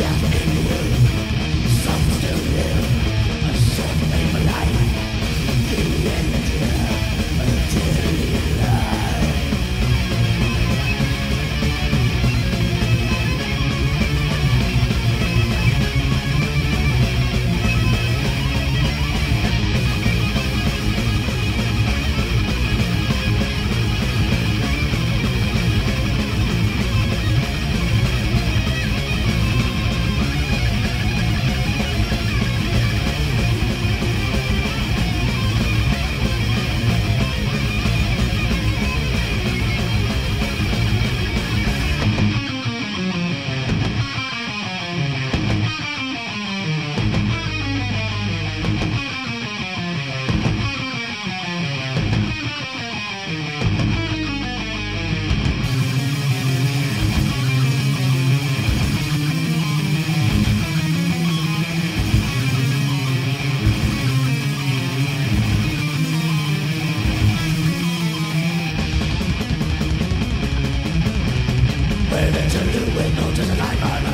Join in the darkness